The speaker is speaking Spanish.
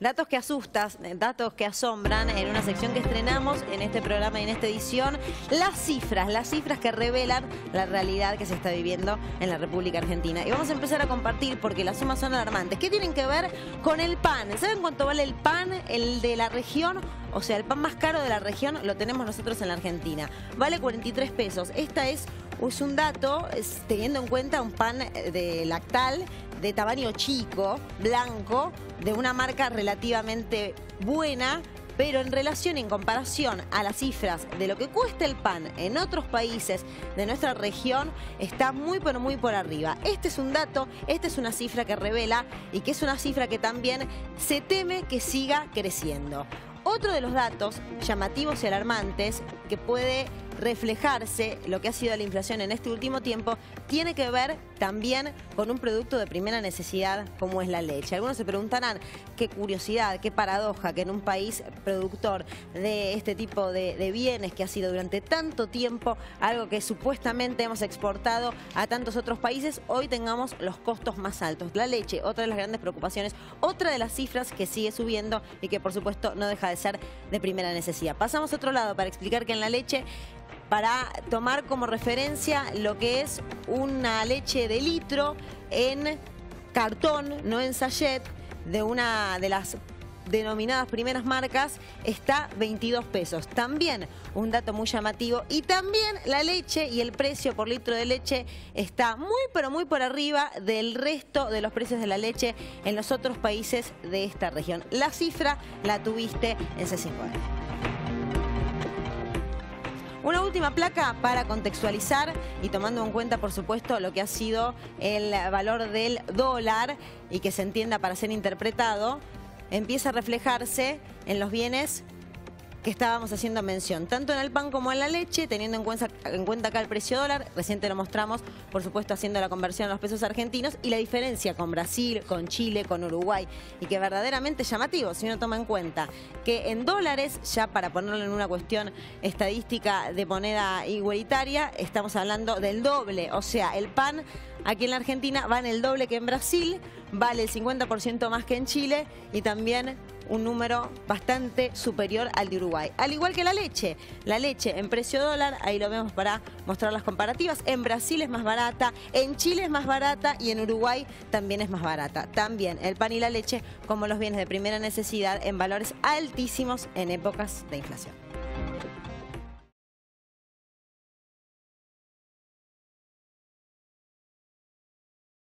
Datos que asustan, datos que asombran en una sección que estrenamos en este programa y en esta edición. Las cifras, las cifras que revelan la realidad que se está viviendo en la República Argentina. Y vamos a empezar a compartir porque las sumas son alarmantes. ¿Qué tienen que ver con el pan? ¿Saben cuánto vale el pan, el de la región? O sea, el pan más caro de la región lo tenemos nosotros en la Argentina. Vale 43 pesos. Esta es, es un dato, teniendo en cuenta un pan de lactal de tamaño chico, blanco, de una marca relativamente buena, pero en relación, en comparación a las cifras de lo que cuesta el pan en otros países de nuestra región, está muy pero muy por arriba. Este es un dato, esta es una cifra que revela y que es una cifra que también se teme que siga creciendo. Otro de los datos llamativos y alarmantes que puede reflejarse lo que ha sido la inflación en este último tiempo tiene que ver también con un producto de primera necesidad como es la leche. Algunos se preguntarán qué curiosidad, qué paradoja que en un país productor de este tipo de, bienes que ha sido durante tanto tiempo algo que supuestamente hemos exportado a tantos otros países, hoy tengamos los costos más altos. La leche, otra de las grandes preocupaciones, otra de las cifras que sigue subiendo y que por supuesto no deja de ser de primera necesidad. Pasamos a otro lado para explicar que en la leche para tomar como referencia lo que es una leche de litro en cartón, no en sachet, de una de las denominadas primeras marcas está 22 pesos. También un dato muy llamativo. Y también la leche y el precio por litro de leche está muy pero muy por arriba del resto de los precios de la leche en los otros países de esta región. La cifra la tuviste en C5N. Una última placa para contextualizar y tomando en cuenta, por supuesto, lo que ha sido el valor del dólar y que se entienda para ser interpretado, empieza a reflejarse en los bienes que estábamos haciendo mención, tanto en el pan como en la leche, teniendo en cuenta, en cuenta acá el precio dólar, reciente lo mostramos, por supuesto haciendo la conversión a los pesos argentinos, y la diferencia con Brasil, con Chile, con Uruguay, y que verdaderamente es llamativo si uno toma en cuenta que en dólares, ya para ponerlo en una cuestión estadística de moneda igualitaria, estamos hablando del doble, o sea, el pan aquí en la Argentina va en el doble que en Brasil, vale el 50% más que en Chile y también un número bastante superior al de Uruguay. Al igual que la leche. La leche en precio dólar, ahí lo vemos para mostrar las comparativas. En Brasil es más barata, en Chile es más barata y en Uruguay también es más barata. También el pan y la leche como los bienes de primera necesidad en valores altísimos en épocas de inflación.